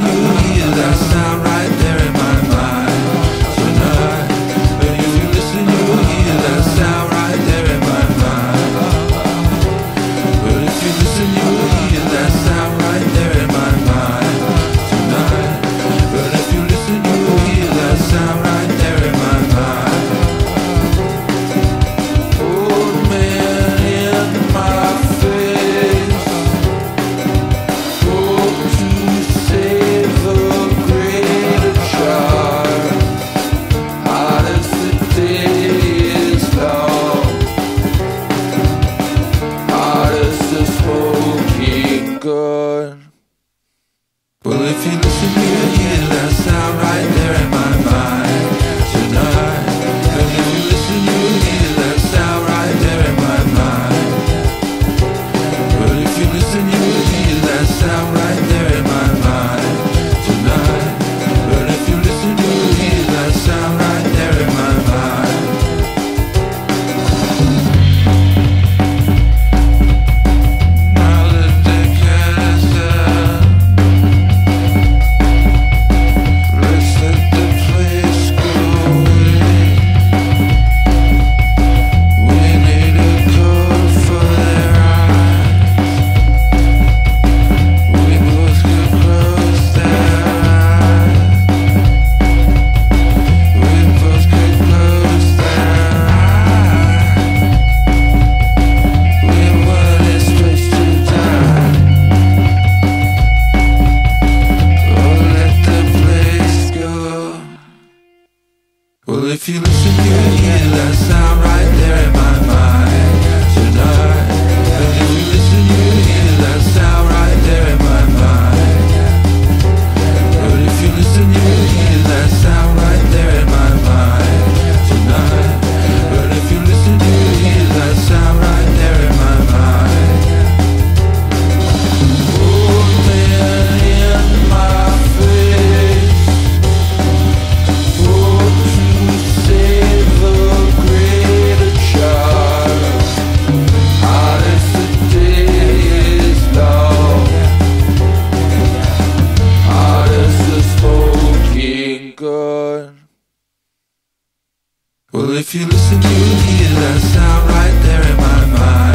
you hear that sound? if you listen, you can hear that sound right there Well, if you listen to me, that sound right there in my mind.